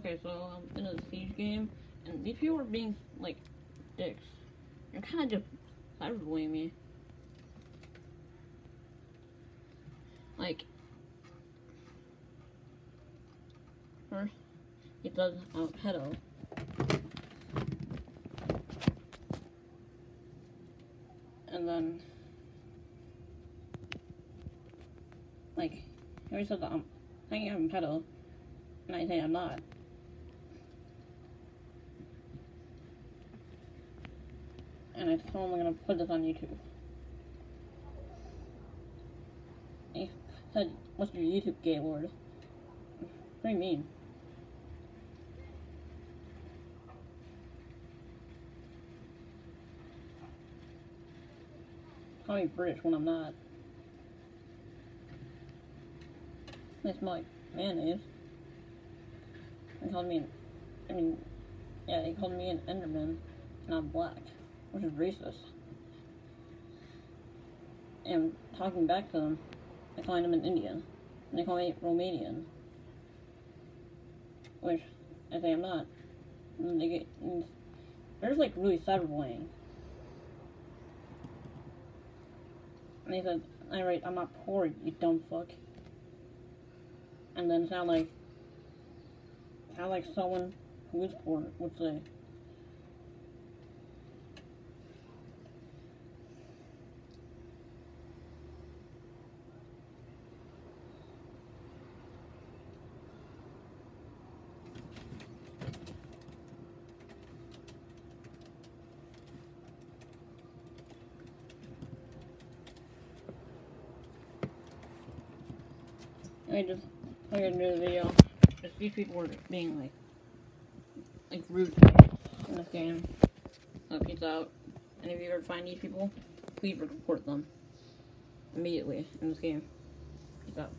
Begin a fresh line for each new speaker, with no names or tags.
Okay, so I'm in a siege game, and these people are being like dicks. They're kind of just cyberbullying me. Like, first he does a pedo. And then, like, he said that I'm pedo, and I say I'm not. And I told him I'm gonna put this on YouTube. He said, what's your YouTube gaylord? Pretty mean. Call me British when I'm not. That's my mayonnaise. He called me an, I mean, yeah, he called me an Enderman, and I'm black, which is racist. And talking back to them, I call him an Indian, and they call me Romanian, which I say I'm not. And they get, and they're just like really cyberbullying. And he said, I write, I'm not poor, you dumb fuck. And then sound like, sound like someone who is poor would say. I just figured into the video. Just these people were being like, like rude in this game. So peace out. And if you ever find these people, please report them immediately in this game. Peace out.